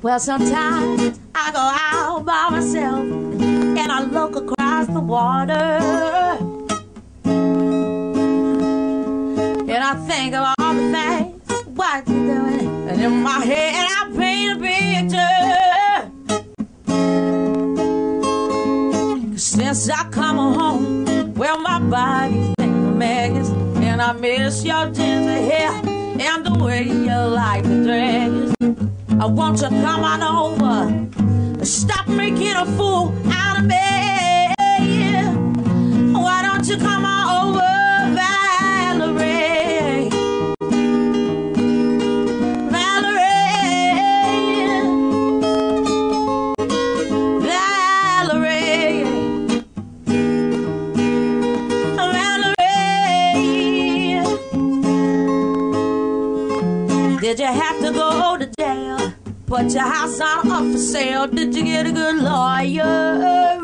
Well, sometimes I go out by myself and I look across the water. And I think of all the things what you doing. And in my head I paint a picture. Since I come home, well my body's been a mess, and I miss your gentle hair and the way you like the dress. I want you to come on over, stop making a fool out of me. Why don't you come on over? Valerie? Did you have to go? Put your house on up for sale. Did you get a good lawyer?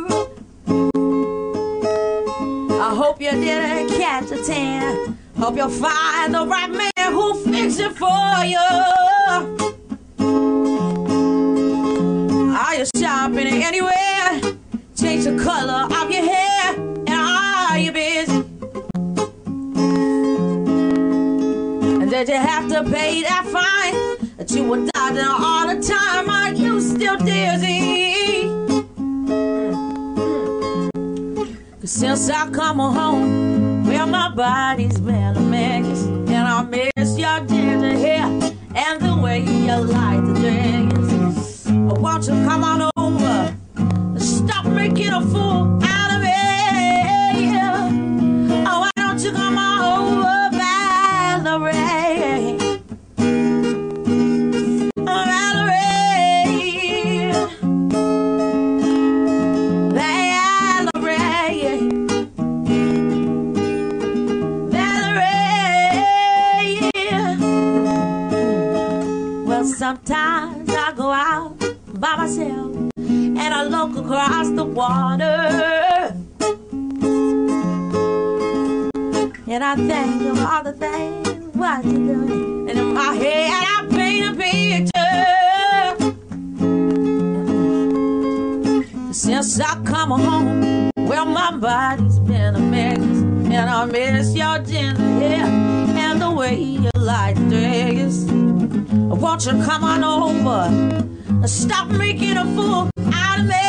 I hope you didn't catch a tan. Hope you'll find the right man who'll fix it for you. Are you shopping anywhere? Change the color of your hair. And are you busy? And did you have to pay that fine that you were dodging all the time? Are you still dizzy? Cause since I come home, well, my body's been a mess. And I miss your ginger hair and the way you like the dress. Oh, won't you come on over? Stop making a fool sometimes I go out by myself and I look across the water. And I think of all the things what you doing. And in my head I paint a picture. Since I come home, well my body's been a mess. And I miss your the way you like dress. Won't you come on over? And stop making a fool out of me.